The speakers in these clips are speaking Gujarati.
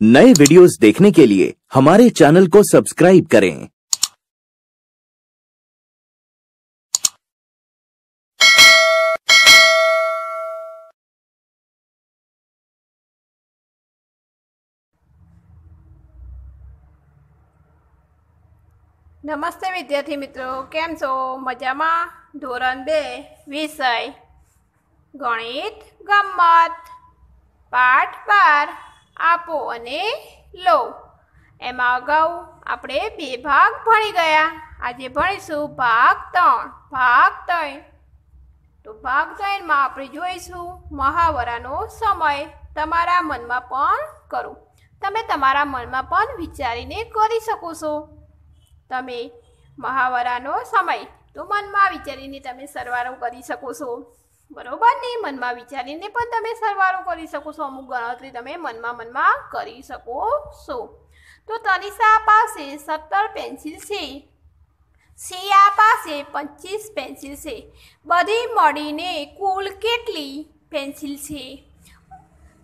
नए वीडियोस देखने के लिए हमारे चैनल को सब्सक्राइब करें નમસ્તે વિદ્યાર્થી મિત્રો કેમ છો મજામાં ધોરણ બે વિષય ગણિત ગમત પાઠ બાર આપો અને લો. એમાં અગાઉ આપણે બે ભાગ ભણી ગયા. આજે ભણીશું ભાગ ત્રણ. ભાગ ત્રણ. તો ભાગ ત્રણમાં આપણે જોઈશું મહાવરાનો સમય. તમારા મનમાં પણ કરો. તમે તમારા મનમાં પણ વિચારીને કરી શકો છો. તમે મહાવરાનો સમય. તો મનમાં વિચારીને તમે સરવારો કરી શકો છો. બરોબર? ને મનમાં વિચારીને પણ તમે સરવાળો કરી શકો છો, અમુક ગણતરી તમે મનમાં મનમાં કરી શકો છો. તો તનિષા પાસે સત્તર પેન્સિલ છે. સિયા પાસે પચીસ પેન્સિલ છે. બધી મળીને કુલ કેટલી પેન્સિલ છે?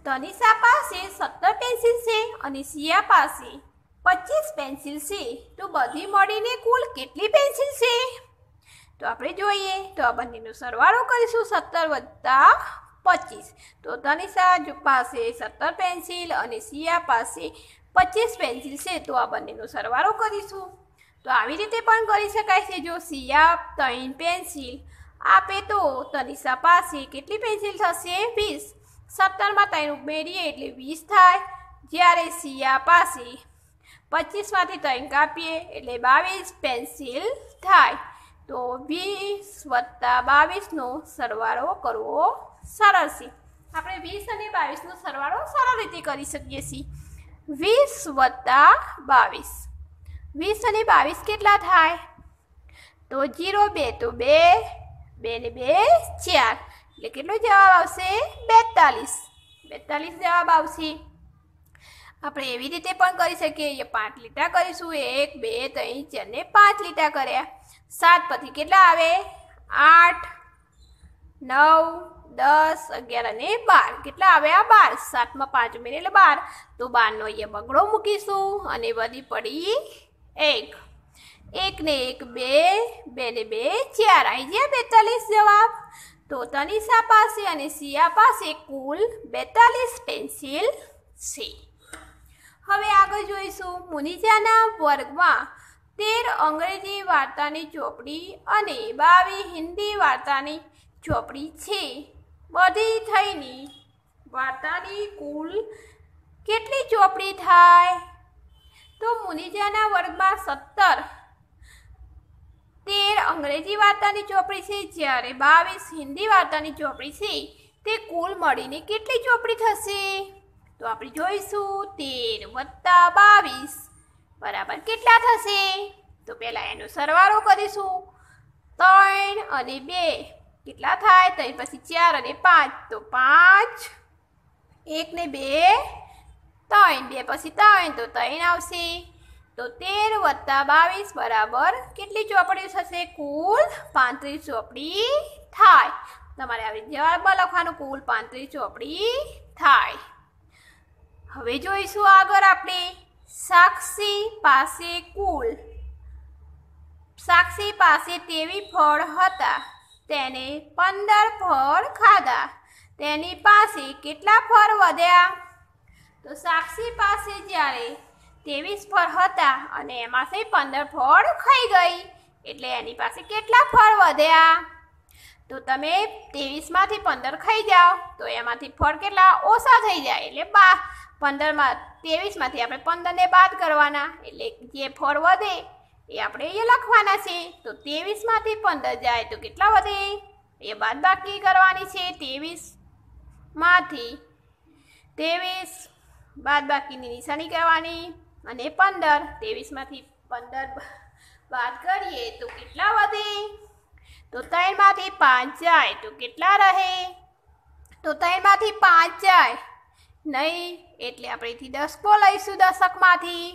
તનિષા પાસે સત્તર પેન્સિલ છે અને સિયા પાસે પચીસ પેન્સિલ છે. તો બધી મળીને કુલ કેટલી પેન્સિલ છે? તો આપણે જોઈએ. તો આ બંનેનો સરવાળો કરીશું સત્તર વત્તા પચીસ. તો ધનિષા પાસે સત્તર પેન્સિલ અને સિયા પાસે પચીસ પેન્સિલ છે, તો આ બંનેનો સરવાળો કરીશું. તો આવી રીતે પણ કરી શકાય છે, જો સિયા ત્રણ પેન્સિલ આપે તો તનિષા પાસે કેટલી પેન્સિલ થશે? વીસ. સત્તરમાં ત્રણ ઉમેરીએ એટલે વીસ થાય. જ્યારે સિયા પાસે પચીસમાંથી ત્રણ કાપીએ એટલે બાવીસ પેન્સિલ થાય. તો વીસ વત્તા બાવીસનો સરવાળો કરવો સરળ છે. આપણે વીસ અને બાવીસનો સરવાળો સરળ રીતે કરી શકીએ છીએ. વીસ વત્તા બાવીસ. વીસ અને બાવીસ કેટલા થાય? તો જીરો બે, તો બે બે ને બે, ચાર. એટલે કેટલો જવાબ આવશે? બેતાલીસ. બેતાલીસ જવાબ આવશે. આપણે એવી રીતે પણ કરી શકીએ. એ પાંચ લીટા કરીશું. એક, બે, ત્રણ, ચાર ને પાંચ લીટા કર્યા. સાત પછી કેટલા આવે? આઠ, નવ, દસ, અગિયાર અને બાર. કેટલા આવે આ બાર? સાતમાં પાંચ મિનિટ એટલે બાર. તો બારનો અહીંયા બગડો મૂકીશું અને બધી પડી એક. એક ને એક બે બે ને બે ચાર. આવી ગયા બેતાલીસ જવાબ. તો તનિષા પાસે અને સિયા પાસે કુલ બેતાલીસ પેન્સિલ છે. હવે આગળ જોઈશું મુનિજાના વર્ગમાં તેર અંગ્રેજી વાર્તાની ચોપડી અને બાવીસ હિન્દી વાર્તાની ચોપડી છે. બધી થઈને વાર્તાની કુલ કેટલી ચોપડી થાય? તો મુનિજાના વર્ગમાં સત્તર. તેર અંગ્રેજી વાર્તાની ચોપડી છે, જ્યારે બાવીસ હિન્દી વાર્તાની ચોપડી છે. તે કુલ મળીને કેટલી ચોપડી થશે? તો આપણે જોઈશું, તેર વત્તા બાવીસ. બરાબર કેટલા થશે? તો પહેલાં એનો સરવાળો કરીશું. ત્રણ અને બે. કેટલા થાય? ત્રણ પછી ચાર અને પાંચ. તો પાંચ. એક ને બે. ત્રણ. બે પછી ત્રણ. તો ત્રણ આવશે. તો તેર વત્તા બાવીસ બરાબર કેટલી ચોપડીઓ થશે? કુલ પાંત્રીસ ચોપડી થાય. તમારે આવી જવાબમાં લખવાનું, કુલ પાંત્રીસ ચોપડી થાય. હવે જોઈશું આગળ આપણે. સાક્ષી પાસે કુલ. સાક્ષી પાસે તેવી ફળ હતા. તેને પંદર ફળ ખાધા. તેની પાસે કેટલા ફળ વધ્યા? તો સાક્ષી પાસે જ્યારે ત્રેવીસ ફળ હતા અને એમાંથી પંદર ફળ ખાઈ ગઈ, એટલે એની પાસે કેટલા ફળ વધ્યા? તો તમે ત્રેવીસમાંથી પંદર ખાઈ જાઓ, તો એમાંથી ફળ કેટલા ઓછા થઈ જાય? એટલે બા પંદરમાં, ત્રેવીસમાંથી આપણે પંદરને બાદ કરવાના. એટલે જે ફળ વધે એ આપણે એ લખવાના છે. તો ત્રેવીસમાંથી પંદર જાય તો કેટલા વધે? એ બાદ બાકી કરવાની છે. ત્રેવીસમાંથી ત્રેવીસ, બાદ બાકીની નિશાની કરવાની. અને પંદર, ત્રેવીસમાંથી પંદર બાદ કરીએ તો કેટલા વધે? તો ત્રણમાંથી પાંચ જાય તો કેટલા રહે? તો ત્રણમાંથી પાંચ જાય નહીં, એટલે આપણે અહીંથી દસકો લઈશું દશકમાંથી.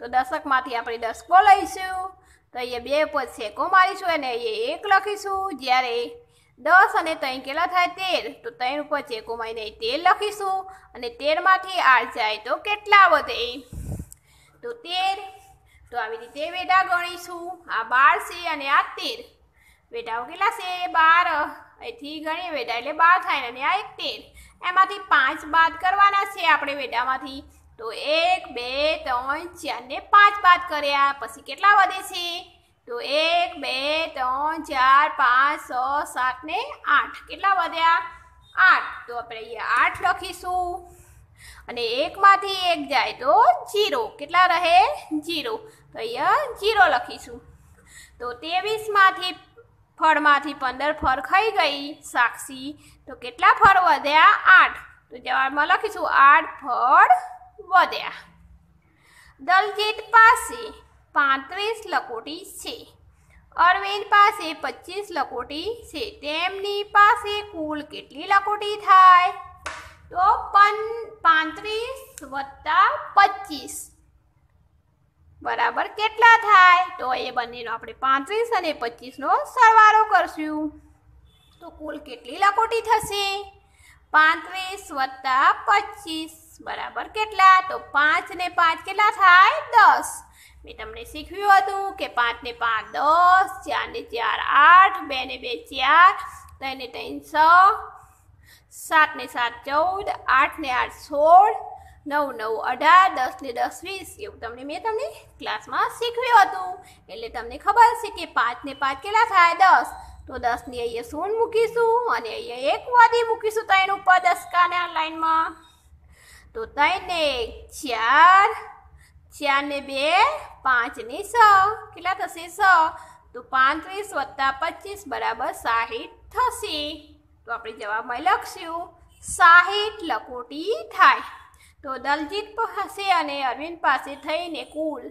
તો દશકમાંથી આપણે દસકો લઈશું. તો અહીંયા બે પદ શેકો મારીશું અને અહીંયા એક લખીશું. જ્યારે દસ અને ત્રણ કેટલા થાય? તેર. તો ત્રણ ઉપર ચેકો મારીને તેર લખીશું. અને તેરમાંથી આઠ જાય તો કેટલા વધે? તો તેર. તો આવી રીતે વેઢા ગણીશું. આ બાર છે અને આ તેર. વેઢાઓ કેટલા છે? બાર. અહીંથી ગણીએ બેટા, એટલે બાર થાય અને આ એક તેર. એમાંથી પાંચ બાદ કરવાના છે આપણે વેડામાંથી તો એક, બે, ત્રણ, ચાર ને પાંચ બાદ કર્યા. પછી કેટલા વધે છે? તો એક, બે, ત્રણ, ચાર, પાંચ, છ, સાત ને આઠ. કેટલા વધ્યા? આઠ. તો આપણે અહીંયા આઠ લખીશું. અને એકમાંથી એક જાય તો જીરો. કેટલા રહે? જીરો. તો અહીંયા જીરો લખીશું. તો ત્રેવીસમાંથી ફળમાંથી પંદર ફળ ખાઈ ગઈ, સાક્ષી. તો કેટલા ફળ વધ્યા? આઠ. તો જવાબમાં લખીશું, આઠ ફળ વધ્યા. દલજીત પાસે પાંત્રીસ લકોટી છે. અરવિંદ પાસે પચીસ લકોટી છે. તેમની પાસે કુલ કેટલી લકોટી થાય? તો પન, પાંત્રીસ વત્તા પચીસ. બરાબર કેટલા થાય? તો એ બંનેનો આપણે પાંત્રીસ અને પચીસનો સરવાળો કરશું. તો કુલ કેટલી લકોટી થશે? પાંત્રીસ વત્તા પચીસ. બરાબર કેટલા? તો પાંચ ને પાંચ કેટલા થાય? દસ. મેં તમને શીખવ્યું હતું કે પાંચ ને પાંચ દસ, ચાર ને ચાર આઠ, બે ને બે ચાર, ત્રણ ને ત્રણ છ સાત ને સાત ચૌદ, આઠ ને આઠ સોળ નવ નવ અઢાર દસ ને દસ, વીસ એવું તમને મેં તમને ક્લાસમાં શીખવ્યું હતું. એટલે તમને ખબર છે કે પાંચ ને પાંચ કેટલા થાય? દસ. તો દસની અહીંયા સોન મૂકીશું અને અહીંયા એક વાદી મૂકીશું ત્રણ ઉપર દસકાના લાઈનમાં તો ત્રણ ને ચાર ચાર ને બે પાંચ ને છ. કેટલા થશે? છ. તો પાંત્રીસ વત્તા પચીસ બરાબર સાહીઠ થશે. તો આપણે જવાબમાં લખશું, સાહીઠ લકોટી થાય. તો દલજીત પાસે અને અરવિંદ પાસે થઈને કુલ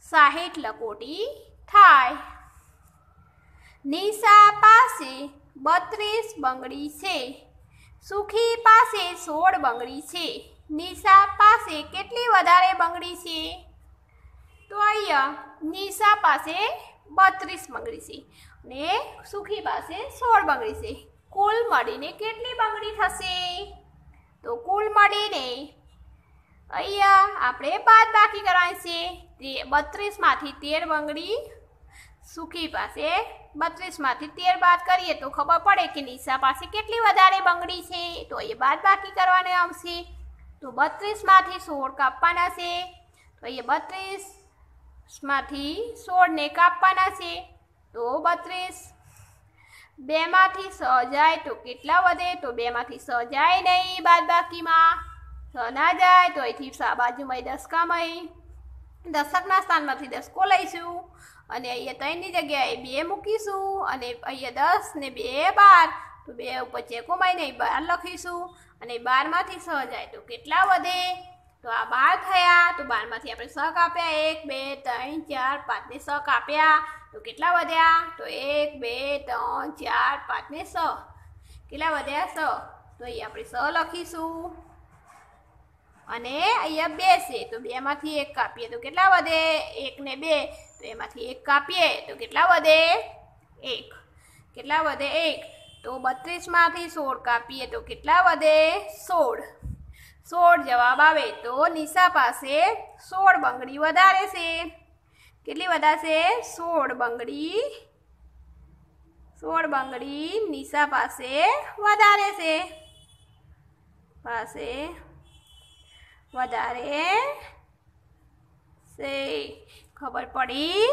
સાહીઠ લકોટી થાય. નિશા પાસે બત્રીસ બંગડી છે. સુખી પાસે સોળ બંગડી છે. નિશા પાસે કેટલી વધારે બંગડી છે? તો અહીંયા નિશા પાસે બત્રીસ બંગડી છે ને સુખી પાસે સોળ બંગડી છે. કુલ મળીને કેટલી બંગડી થશે? તો કુલ મળીને અહીંયા આપણે બાદ બાકી કરવાની છે. તે બત્રીસમાંથી તેર બંગડી સુખી પાસે બત્રીસમાંથી તેર બાદ કરીએ તો ખબર પડે કે નિશા પાસે કેટલી વધારે બંગડી છે. તો એ બાદ બાકી કરવાને આવશે. તો બત્રીસમાંથી સોળ કાપવાના છે. તો અહીંયા બત્રીસમાંથી સોળને કાપવાના છે. તો બત્રીસ બેમાંથી સ જાય તો કેટલા વધે? તો બેમાંથી સ જાય નહીં બાદ બાકીમાં. સ ના જાય, તો અહીંથી સા બાજુમાં દસકામાં દશકના સ્થાનમાંથી દસકો લઈશું અને અહીંયા ત્રણની જગ્યાએ બે મૂકીશું અને અહીંયા દસ ને બે બાર. તો બે ઉપર ચેકો મારીને બાર લખીશું અને બારમાંથી છ જાય તો કેટલા વધે? તો આ બાર થયા, તો બારમાંથી આપણે સ કાપ્યા. એક, બે, ત્રણ, ચાર, પાંચને સ કાપ્યા. તો કેટલા વધ્યા? તો એક, બે, ત્રણ, ચાર, પાંચને સ. કેટલા વધ્યા સ? તો અહીં આપણે સ લખીશું. અને અહીંયા બે છે તો બેમાંથી એક કાપીએ. તો કેટલા વધે? એક ને બે. તો એમાંથી એક કાપીએ, તો કેટલા વધે? એક. કેટલા વધે? એક. તો બત્રીસમાંથી સોળ કાપીએ, તો કેટલા વધે? સોળ. સોળ જવાબ આવે, તો નિશા પાસે સોળ બંગડી વધારે છે. કેટલી વધારશે સોળ બંગડી. સોળ બંગડી નિશા પાસે વધારે છે. પાસે વધારે સે ખબર પડી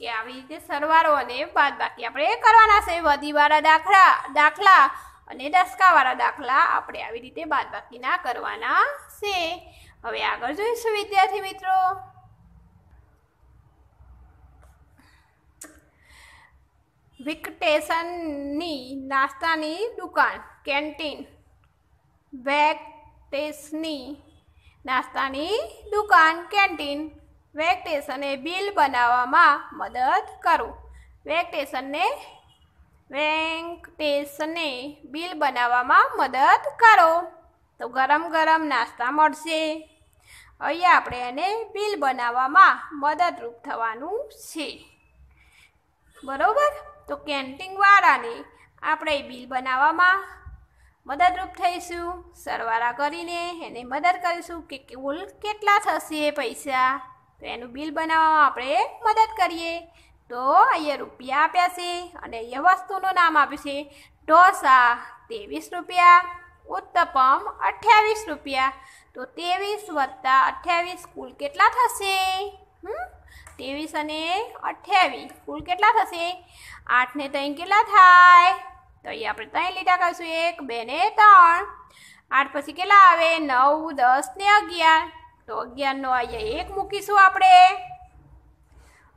કે આવી રીતે સરવાળો અને બાદ બાકી આપણે કરવાના છે. વધીવાળા દાખલા દાખલા અને દસકાવાળા દાખલા આપણે આવી રીતે બાદ બાકીના કરવાના છે. હવે આગળ જોઈશું વિદ્યાર્થી મિત્રો. વિકટેશનની નાસ્તાની દુકાન, કેન્ટીન. વેકટેશની નાસ્તાની દુકાન, કેન્ટીન વેકટેશને બિલ બનાવવામાં મદદ કરો. વેકટેશનને વેંકટેશને બિલ બનાવવામાં મદદ કરો. તો ગરમ ગરમ નાસ્તા મળશે. અહીંયા આપણે એને બિલ બનાવવામાં મદદરૂપ થવાનું છે. બરોબર? તો કેન્ટીનવાળાને આપણે બિલ બનાવવામાં મદદરૂપ થઈશું, સરવાળા કરીને એને મદદ કરીશું કે કુલ કેટલા થશે પૈસા. તો એનું બિલ બનાવવામાં આપણે મદદ કરીએ. તો અહીંયા રૂપિયા આપ્યા છે અને અહીંયા વસ્તુનું નામ આપ્યું છે ઢોસા. ત્રેવીસ રૂપિયા, ઉત્તપમ અઠ્યાવીસ રૂપિયા. તો ત્રેવીસ વત્તા અઠ્યાવીસ કુલ કેટલા થશે? હમ? ત્રેવીસ અને અઠ્યાવીસ, કુલ કેટલા થશે? આઠને ત્રણ કેટલા થાય? તો અહીંયા આપણે ત્રણ લીટા કરીશું. એક, બે ને ત્રણ. આઠ પછી કેટલા આવે? નવ, દસ ને અગિયાર. તો અગિયારનો અહીંયા એક મૂકીશું આપણે.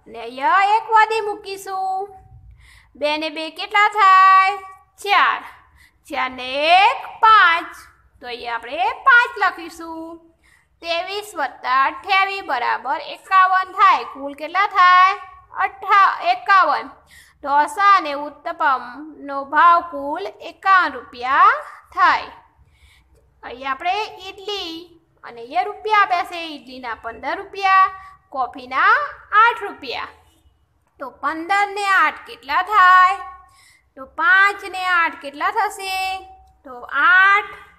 ને અહીંયા એક વધી મૂકીશું. બે ને બે કેટલા થાય? ચાર. ચાર ને એક, પાંચ. તો અહીંયા આપણે પાંચ લખીશું. ત્રેવીસ વત્તા અઠ્યાવીસ બરાબર એકાવન થાય. કુલ કેટલા થાય? અઠા એકાવન. ઢોસા અને ઉત્તપમનો ભાવ કુલ એકાવન રૂપિયા થાય. અહીં આપણે ઈડલી અને એ રૂપિયા આપ્યા છે ઈડલીના પંદર રૂપિયા, કોફીના આઠ રૂપિયા. તો પંદર ને આઠ કેટલા થાય? તો પાંચ ને આઠ કેટલા થશે? તો આઠ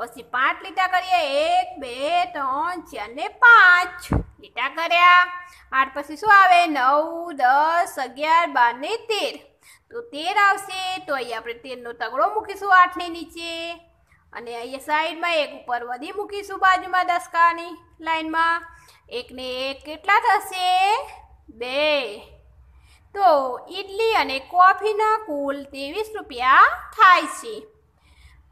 પછી પાંચ લીટા કરીએ. એક, બે, ત્રણ ચાર ને પાંચ. લીટા કર્યા. આઠ પછી શું આવે? નવ, દસ, અગિયાર, બાર ને તેર. તો તેર આવશે. તો અહીંયા આપણે તેરનો તગડો મૂકીશું આઠની નીચે. અને અહીંયા સાઈડમાં એક ઉપર વધી મૂકીશું બાજુમાં દસકાની લાઈનમાં. એકને એક કેટલા થશે? બે. તો ઈડલી અને કોફીના કુલ ત્રેવીસ રૂપિયા થાય છે.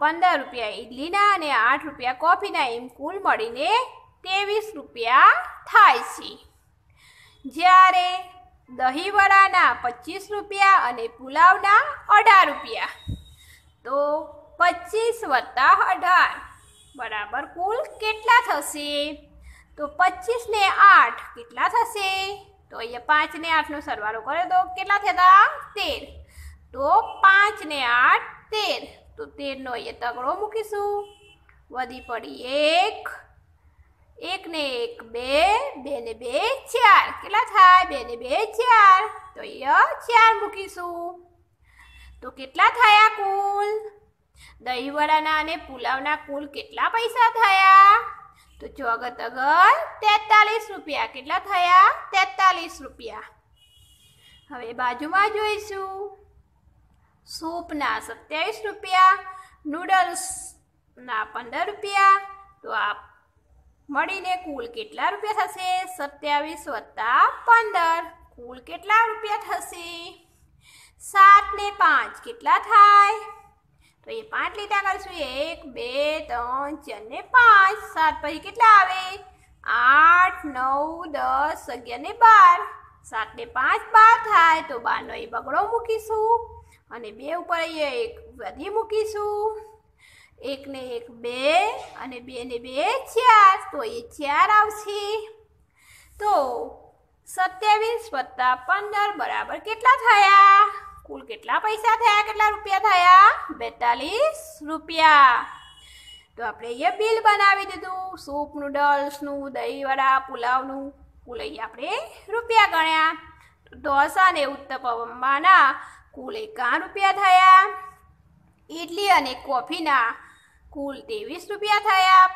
પંદર રૂપિયા ઇડલીના અને આઠ રૂપિયા કોફીના એમ કુલ મળીને ત્રેવીસ રૂપિયા થાય છે. જ્યારે દહીંવડાના પચીસ રૂપિયા અને પુલાવના અઢાર રૂપિયા. તો પચીસ વત્તા અઢાર, બરાબર કુલ કેટલા થશે? તો પચીસને આઠ કેટલા થશે? તો અહીંયા પાંચને આઠનો સરવાળો કર્યો તો કેટલા થતા તેર. તો પાંચને આઠ તેર. તો તેરનો અહીંયા તગડો મૂકીશું. વધી પડી એક એક ને એક, બે બે ને બે, ચાર. કેટલા થાય? બે ને બે, ચાર. તો અહીંયા ચાર મૂકીશું. તો કેટલા થયા કુલ? દહીંવડાના અને પુલાવના કુલ કેટલા પૈસા થયા? તો ચોગત અગર તેતાલીસ રૂપિયા. કેટલા થયા? તેતાલીસ રૂપિયા. હવે બાજુમાં જોઈશું. સૂપના સત્યાવીસ રૂપિયા નૂડલ્સના પંદર રૂપિયા. તો આ મળીને કુલ કેટલા રૂપિયા થશે? સત્યાવીસ વત્તા પંદર. કુલ કેટલા રૂપિયા થશે? સાત ને પાંચ કેટલા થાય? તો એ પાંચ લીટા કરશું. એક, બે, ત્રણ, ચાર ને પાંચ. સાત પછી કેટલા આવે? આઠ, નવ, દસ, અગિયાર ને બાર. સાત ને પાંચ બાર થાય. તો બારનો એ બગડો મૂકીશું. અને બે ઉપર અહીંયા એક વધી મૂકીશું. એકને એક બે અને બે ને બે ચાર. તો એ ચાર આવશે. તો સત્યાવીસ વત્તા પંદર બરાબર કેટલા થયા? કુલ કેટલા પૈસા થયા? કેટલા રૂપિયા થયા? બેતાલીસ રૂપિયા. તો આપણે અહીંયા બિલ બનાવી દીધું. સૂપ નૂડલ્સનું દહીંવડા, પુલાવનું. કુલ અહીંયા આપણે રૂપિયા ગણ્યા. ઢોસા ને ઉત્તપમાના કુલ એકાવન રૂપિયા થયા? ઇડલી અને કોફીના કુલ ત્રેવીસ રૂપિયા થયા.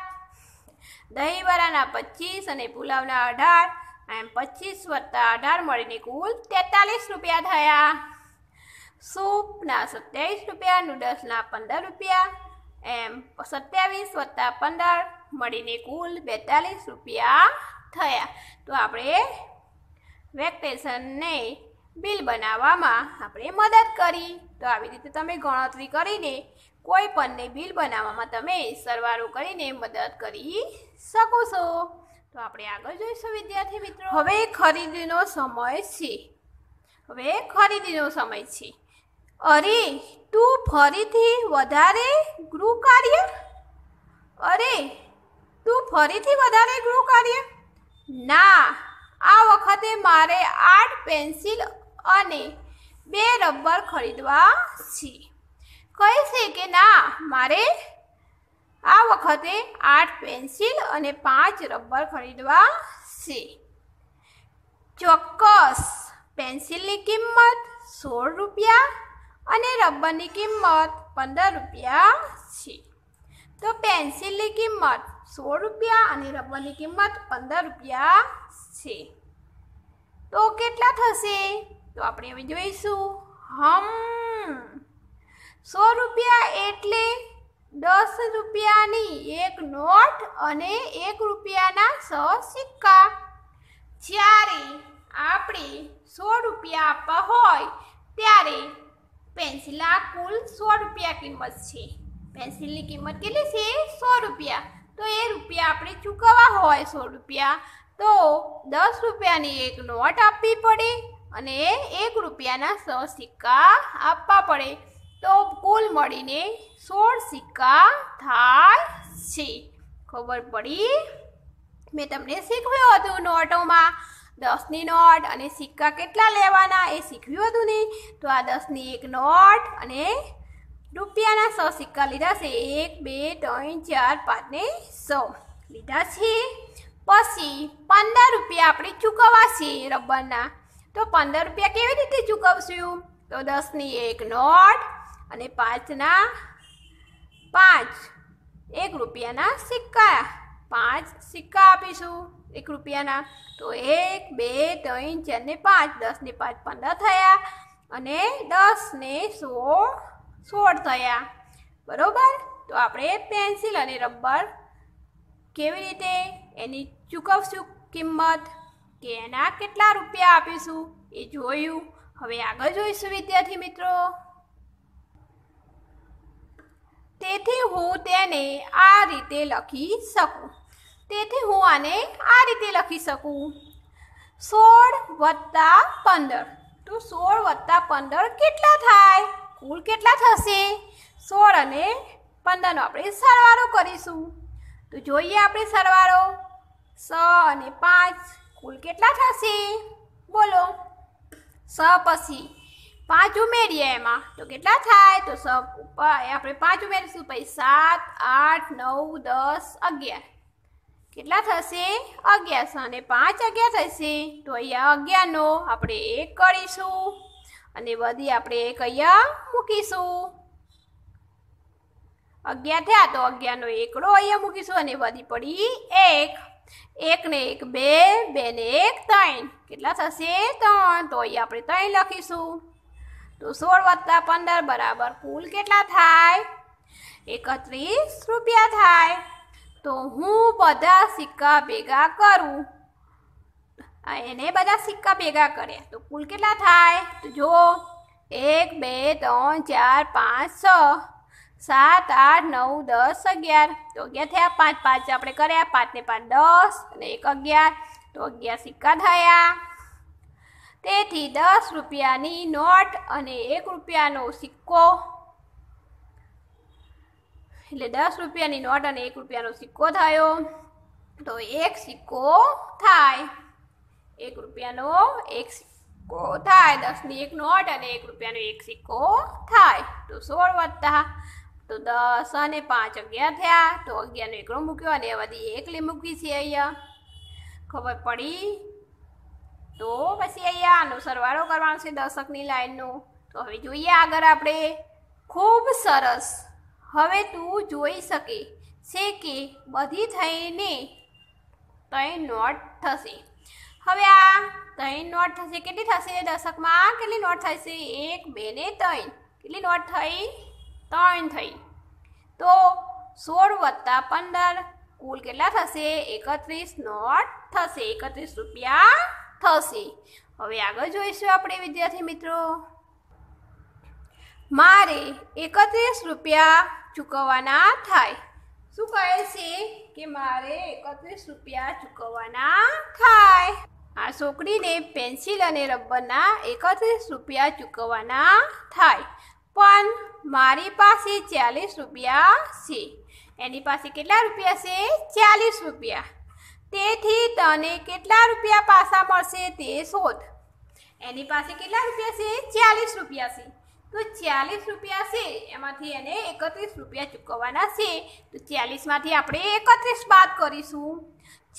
દહીંવડાના પચીસ અને પુલાવના અઢાર એમ પચીસ વત્તા અઢાર મળીને કુલ તેતાલીસ રૂપિયા થયા. સૂપના સત્યાવીસ રૂપિયા, નૂડલ્સના પંદર રૂપિયા, એમ સત્યાવીસ વત્તા પંદર મળીને કુલ બેતાલીસ રૂપિયા થયા. તો આપણે વેકેશનને બિલ બનાવવામાં આપણે મદદ કરી. તો આવી રીતે તમે ગણતરી કરીને કોઈ પણને બિલ બનાવવામાં તમે સરવાળો કરીને મદદ કરી શકો છો. તો આપણે આગળ જોઈશું વિદ્યાર્થી મિત્રો. હવે ખરીદીનો સમય છે. હવે ખરીદીનો સમય છે. અરે, તું ફરીથી વધારે ગૃહ કાર્ય અરે, તું ફરીથી વધારે ગૃહ કાર્ય ના, આ વખતે મારે આર્ટ પેન્સિલ અને બે રબર ખરીદવા છે. કહે છે કે ના, મારે આ વખતે આઠ પેન્સિલ અને પાંચ રબર ખરીદવા છે. ચોક્કસ, પેન્સિલની કિંમત સોળ રૂપિયા અને રબરની કિંમત પંદર રૂપિયા છે. તો પેન્સિલની કિંમત સોળ રૂપિયા અને રબરની કિંમત પંદર રૂપિયા છે. તો કેટલા થશે? તો આપણે હવે જોઈશું. હમ. સો રૂપિયા એટલે દસ રૂપિયાની એક નોટ અને એક રૂપિયાના સ સિક્કા. જ્યારે આપણે સો રૂપિયા આપવા હોય, ત્યારે પેન્સિલના કુલ સો રૂપિયા કિંમત છે. પેન્સિલની કિંમત કેટલી છે? સો રૂપિયા. તો એ રૂપિયા આપણે ચૂકવવા હોય સો રૂપિયા. તો દસ રૂપિયાની એક નોટ આપવી પડે. અને એક રૂપિયાના સો સિક્કા આપવા પડે તો કુલ મળીને સોળ સિક્કા થાય છે. ખબર પડી? મેં તમને શીખવ્યું હતું નોટોમાં. દસની નોટ અને સિક્કા કેટલા લેવાના એ શીખવ્યું હતું ને? તો આ દસની એક નોટ અને રૂપિયાના સો સિક્કા લીધા છે. એક, બે, ત્રણ, ચાર, પાંચ ને સો લીધા છે. પછી પંદર રૂપિયા આપણે ચૂકવવા છે રબરના. તો પંદર રૂપિયા કેવી રીતે ચૂકવશું? તો દસની એક નોટ અને પાંચના પાંચ. એક રૂપિયાના સિક્કા. પાંચ સિક્કા આપીશું એક રૂપિયાના. તો એક, બે, ત્રણ, ચાર ને પાંચ. દસ ને પાંચ પંદર થયા અને દસ ને સોળ સોળ થયા. બરોબર? તો આપણે પેન્સિલ અને રબર કેવી રીતે એની ચૂકવશું કિંમત? કે એના કેટલા રૂપિયા આપીશું? એ જોયું. હવે આગળ જોઈશું, વિદ્યાર્થી મિત્રો. તેથી હું તેને આ રીતે લખી શકું. તેથી હું આને આ રીતે લખી શકું. સોળ વત્તા પંદર. તો સોળ વત્તા પંદર કેટલા થાય? કુલ કેટલા થશે? સોળ અને પંદરનો આપણે સરવાળો કરીશું. તો જોઈએ આપણે સરવાળો. સ અને પાંચ. કુલ કેટલા થશે? બોલો. સ પછી પાંચ ઉમેરીએ એમાં. તો કેટલા થાય? તો સ આપણે પાંચ ઉમેરીશું. પછી સાત, આઠ, નવ, દસ, અગિયાર. કેટલા થશે? અગિયારસો અને પાંચ અગિયાર થશે. તો અહીંયા અગિયારનો આપણે એક કરીશું. અને બધી આપણે એક અહીંયા મૂકીશું. અગિયાર થયા તો અગિયારનો એકડો અહીંયા મૂકીશું અને બધી પડી એક. એક ને એક, બે બે ને એક, ત્રણ. કેટલા થશે? ત્રણ. તો અહીંયા આપણે ત્રણ લખીશું. તો સોળ વત્તા પંદર બરાબર કુલ કેટલા થાય? એકત્રીસ રૂપિયા થાય. તો હું બધા સિક્કા ભેગા કરું. આ એને બધા સિક્કા ભેગા કર્યા તો કુલ કેટલા થાય? તો જો, એક, બે, ત્રણ, ચાર, પાંચ, છ. સાત, આઠ, નવ, દસ, અગિયાર. તો અગિયાર થયા, પાંચ પાંચ. આપણે કર્યા, પાંચને પાંચ, દસ અને એક અગિયાર. તો અગિયાર સિક્કા થયા. તેથી દસ રૂપિયાની નોટ અને એક રૂપિયાનો સિક્કો. એટલે દસ રૂપિયાની નોટ અને એક રૂપિયાનો સિક્કો થયો. તો એક સિક્કો થાય. એક રૂપિયાનો એક સિક્કો થાય. દસની એક નોટ અને એક રૂપિયાનો એક સિક્કો થાય. તો સોળ વત્તા તો દસ અને પાંચ અગિયાર થયા. તો અગિયારનો એકડો મૂક્યો અને બધી એકલી મૂકી છે અહીંયા. ખબર પડી? તો પછી અહીંયા આનો સરવાળો કરવાનો છે દશકની લાઈનનો. તો હવે જોઈએ આગળ આપણે. ખૂબ સરસ. હવે તું જોઈ શકે છે કે બધી થઈને ત્રણ નોટ થશે. હવે આ ત્રણ નોટ થશે કેટલી થશે? દશકમાં કેટલી નોટ થશે? એક, બે ને ત્રણ. કેટલી નોટ થઈ? ત્રણ થઈ. તો સોળ વત્તા પંદર કુલ કેટલા થશે? એકત્રીસ નોટ થશે. એકત્રીસ રૂપિયા થશે. હવે આગળ જોઈશું આપણે, વિદ્યાર્થી મિત્રો. મારે એકત્રીસ રૂપિયા ચૂકવવાના થાય. શું કહે છે કે મારે એકત્રીસ રૂપિયા ચૂકવવાના થાય? આ છોકરીને પેન્સિલ અને રબરના એકત્રીસ રૂપિયા ચૂકવવાના થાય. પણ મારી પાસે ચાલીસ રૂપિયા છે. એની પાસે કેટલા રૂપિયા છે? ચાલીસ રૂપિયા. તેથી તને કેટલા રૂપિયા પાછા મળશે તે શોધ. એની પાસે કેટલા રૂપિયા છે? ચાલીસ રૂપિયા છે. તો ચાલીસ રૂપિયા છે. એમાંથી એને એકત્રીસ રૂપિયા ચૂકવવાના છે. તો ચાલીસમાંથી આપણે એકત્રીસ બાદ કરીશું.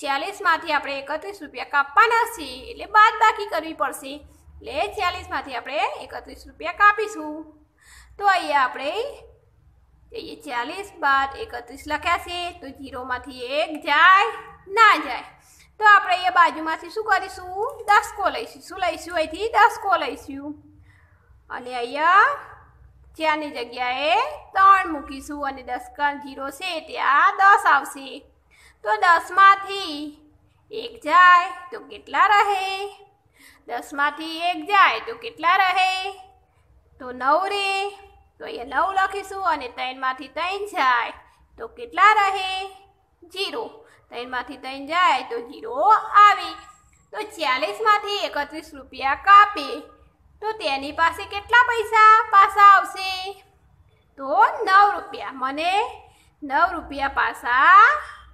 ચાલીસમાંથી આપણે એકત્રીસ રૂપિયા કાપવાના છે. એટલે બાદ બાકી કરવી પડશે. એટલે ચાલીસમાંથી આપણે એકત્રીસ રૂપિયા કાપીશું. તો અહીંયા આપણે જઈએ ચાલીસ બાદ એકત્રીસ લખ્યા છે, તો જીરોમાંથી એક જાય, ના જાય. તો આપણે અહીંયા બાજુમાંથી શું કરીશું? દસકો લઈશું. શું લઈશું અહીંથી? દસકો લઈશું. અને અહીંયા ચારની જગ્યાએ ત્રણ મૂકીશું અને દસકા જીરો છે, ત્યાં દસ આવશે. તો દસમાંથી એક જાય, તો કેટલા રહે? દસમાંથી એક જાય, તો કેટલા રહે? તો નવ રહે તો અહીંયા નવ લખીશું અને ત્રણમાંથી ત્રણ જાય. તો કેટલા રહે? જીરો. ત્રણમાંથી ત્રણ જાય તો જીરો આવે. તો ચાલીસમાંથી એકત્રીસ રૂપિયા કાપે. તો તેની પાસે કેટલા પૈસા? પાછા આવશે. તો નવ રૂપિયા. મને નવ રૂપિયા પાછા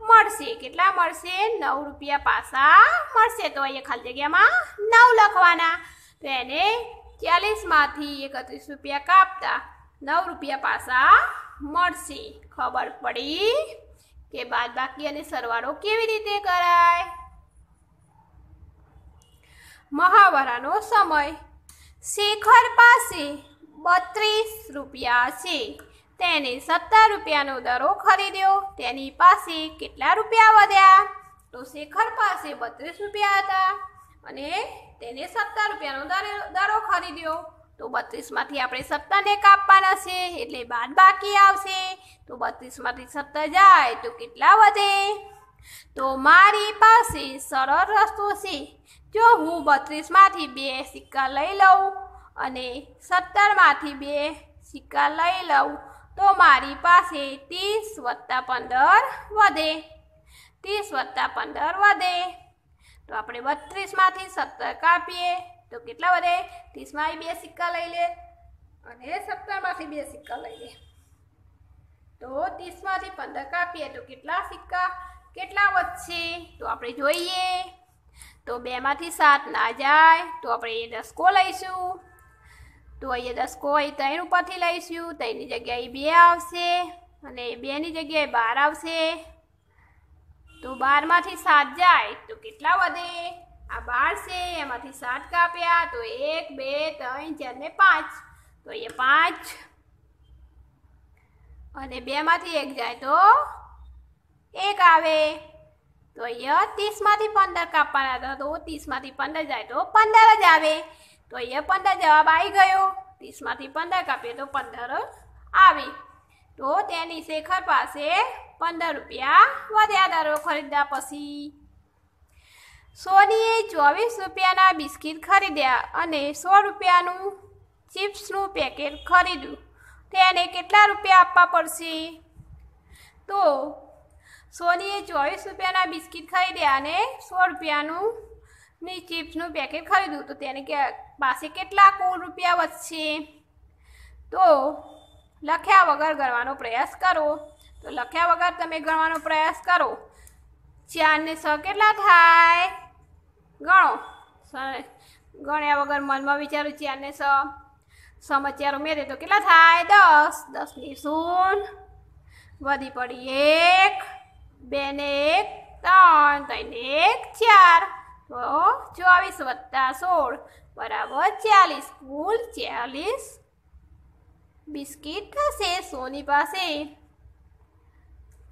મળશે. કેટલા મળશે? નવ રૂપિયા પાછા મળશે. તો અહીંયા ખાલી જગ્યામાં નવ લખવાના. તો એને ચાલીસમાંથી એકત્રીસ રૂપિયા કાપતા. નવ રૂપિયા પાસા મળશે. ખબર પડી કે બાદ બાકી અને સરવાળો કેવી રીતે કરાય? મહાવરાનો સમય. શેખર પાસે બત્રીસ રૂપિયા છે. તેને સત્તર રૂપિયાનો દરો ખરીદ્યો. તેની પાસે કેટલા રૂપિયા વધ્યા? તો શેખર પાસે બત્રીસ રૂપિયા હતા અને તેને સત્તર રૂપિયાનો દરો ખરીદ્યો. તો બત્રીસમાંથી આપણે સત્તરને કાપવાના છે, એટલે બાદ બાકી આવશે. તો બત્રીસમાંથી સત્તર જાય, તો કેટલા વધે? તો મારી પાસે સરળ રસ્તો છે. જો હું બત્રીસમાંથી બે સિક્કા લઈ લઉં અને સત્તરમાંથી બે સિક્કા લઈ લઉં, તો મારી પાસે ત્રીસ વત્તા પંદર વધે. ત્રીસ વત્તા પંદર વધે. તો આપણે બત્રીસમાંથી સત્તર કાપીએ. તો કેટલા વધે? ત્રીસમાં બે સિક્કા લઈ લે અને સત્તરમાંથી બે સિક્કા લઈ લે. તો ત્રીસમાંથી પંદર કાપીએ તો કેટલા સિક્કા? કેટલા વધશે? તો આપણે જોઈએ. તો બેમાંથી સાત ના જાય, તો આપણે એ દસકો લઈશું. તો અહીંયા દસકો અહીં ત્રણ ઉપરથી લઈશું, ત્રણની જગ્યાએ બે આવશે અને બેની જગ્યાએ બાર આવશે. તો બારમાંથી સાત જાય, તો કેટલા વધે? આ બાર છે, એમાંથી સાત કાપ્યા, તો એક, બે, ત્રણ, ચાર ને પાંચ. તો અહીંયા પાંચ. અને બેમાંથી એક જાય તો એક આવે. તો અહીંયા ત્રીસમાંથી પંદર કાપવાના હતા, તો ત્રીસમાંથી પંદર જાય તો પંદર જ આવે. તો અહીંયા પંદર જવાબ આવી ગયો. ત્રીસમાંથી પંદર કાપીએ તો પંદર જ આવે. તો તેની શેખર પાસે પંદર રૂપિયા વધ્યા દરો ખરીદ્યા પછી. સોનીએ ચોવીસ રૂપિયાના બિસ્કિટ ખરીદ્યા અને સો રૂપિયાનું ચિપ્સનું પેકેટ ખરીદ્યું. તેને કેટલા રૂપિયા આપવા પડશે? તો સોનીએ ચોવીસ રૂપિયાના બિસ્કિટ ખરીદ્યા અને સો રૂપિયાનું ની ચિપ્સનું પેકેટ ખરીદ્યું. તો તેને કે પાસે કેટલા કુલ રૂપિયા વધશે? તો લખ્યા વગર ગણવાનો પ્રયાસ કરો. તો લખ્યા વગર તમે ગણવાનો પ્રયાસ કરો. ચારને છ કેટલા થાય? ગણો. ગણ્યા વગર મનમાં વિચારો ચારને સ ચાર ઉમેરે તો કેટલા થાય? દસ. દસની શૂન. વધી પડી એક. બે ને એક. ત્રણ. ત્રણ એક. ચાર. તો ચોવીસ વત્તા સોળ. બરાબર ચાલીસ. કુલ ચાલીસ. બિસ્કિટ થશે સોની પાસે.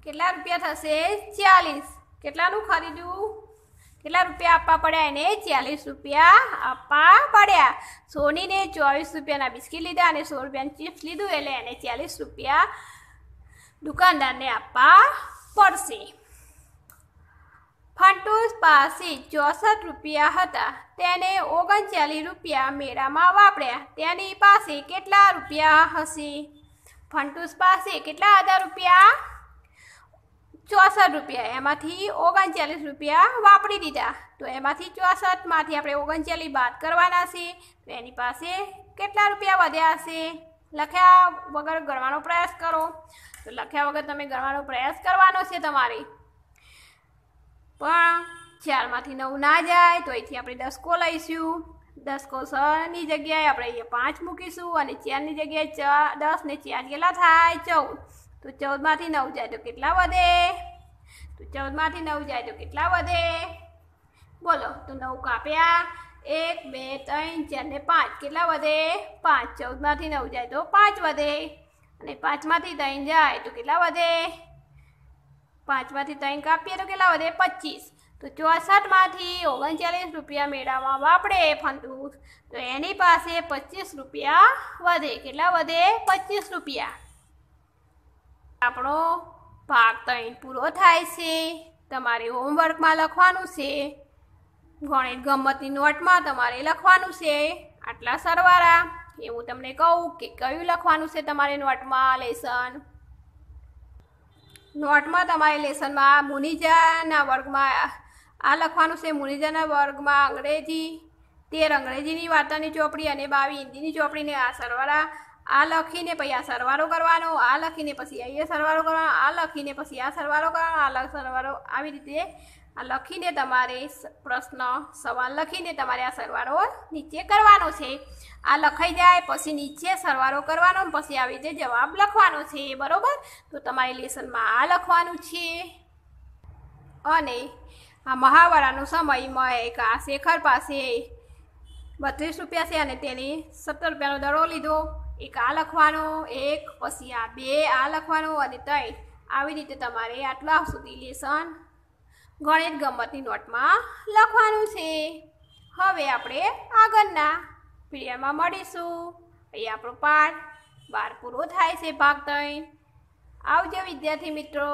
કેટલા રૂપિયા થશે? ચાલીસ. કેટલાનું ખરીદ્યું કેટલા રૂપિયા આપવા પડ્યા? એને ચાલીસ રૂપિયા આપવા પડ્યા. સોનીને ચોવીસ રૂપિયાના બિસ્કિટ લીધા અને સો રૂપિયાનું ચિપ્સ લીધું એટલે એને ચાલીસ રૂપિયા દુકાનદારને આપવા પડશે. ફંટુસ પાસે ચોસઠ રૂપિયા હતા. તેને ઓગણચાલીસ રૂપિયા મેળામાં વાપર્યા. તેની પાસે કેટલા રૂપિયા હશે? ફંટુસ પાસે કેટલા હતા રૂપિયા ચોસઠ રૂપિયા, એમાંથી ઓગણચાલીસ રૂપિયા વાપરી દીધા. તો એમાંથી ચોસઠમાંથી આપણે ઓગણચાલીસ બાદ કરવાના છે, તો એની પાસે કેટલા રૂપિયા વધ્યા હશે? લખ્યા વગર ગણવાનો પ્રયાસ કરો. તો લખ્યા વગર તમે ગણવાનો પ્રયાસ કરવાનો છે તમારે. પણ ચારમાંથી નવ ના જાય, તો અહીંથી આપણે દસકો લઈશું. દસકો છની જગ્યાએ આપણે અહીંયા પાંચ મૂકીશું અને ચારની જગ્યાએ ચાર દસ ને ચાર કેટલા થાય ચૌદ. તો ચૌદમાંથી નવ જાય તો કેટલા વધે? તો ચૌદમાંથી નવ જાય તો કેટલા વધે? બોલો, તો નવ કાપ્યા. એક, બે, ત્રણ, ચાર ને પાંચ. કેટલા વધે? પાંચ. ચૌદમાંથી નવ જાય તો પાંચ વધે. અને પાંચમાંથી ત્રણ જાય તો કેટલા વધે? પાંચમાંથી ત્રણ કાપીએ તો કેટલા વધે? પચીસ. તો ચોસઠમાંથી ઓગણચાલીસ રૂપિયા મેળવવા વાપરે ફંદુસ. તો એની પાસે પચીસ રૂપિયા વધે. કેટલા વધે? પચીસ રૂપિયા. આપણો ભાગ ત્રણ પૂરો થાય છે. તમારે હોમવર્કમાં લખવાનું છે. ગણિત ગમતની નોટમાં તમારે લખવાનું છે. આટલા સરવાળા. એ હું તમને કહું કે કયું લખવાનું છે તમારે નોટમાં લેસન નોટમાં તમારે લેસનમાં મુનિજાના વર્ગમાં આ લખવાનું છે. મુનિજાના વર્ગમાં અંગ્રેજી, તેર અંગ્રેજીની વાર્તાની ચોપડી અને બાવી હિન્દીની ચોપડીને આ સરવાળા આ લખીને પછી આ સરવાળો કરવાનો, આ લખીને પછી અહીંયા સરવાળો કરવાનો, આ લખીને પછી આ સરવાળો કરવાનો, આ સરવાળો આવી રીતે આ લખીને તમારે પ્રશ્ન સવાલ લખીને તમારે આ સરવાળો નીચે કરવાનો છે. આ લખાઈ જાય, પછી નીચે સરવાળો કરવાનો પછી આવી રીતે જવાબ લખવાનો છે. બરાબર? તો તમારે લેસનમાં આ લખવાનું છે. અને આ મહાવરાનો સમય મહેક આ શેખર પાસે બત્રીસ રૂપિયા છે અને તેને સત્તર રૂપિયાનો દડો લીધો. એક આ લખવાનો, એક, પછી આ બે આ લખવાનો અને ત્રણ. આવી રીતે તમારે આટલા સુધી લેસન ગણિત ગમતની નોટમાં લખવાનું છે. હવે આપણે આગળના પીરિયડમાં મળીશું. અહીં આપણો પાઠ બાર પૂરો થાય છે, ભાગ ત્રણ. આવજો વિદ્યાર્થી મિત્રો.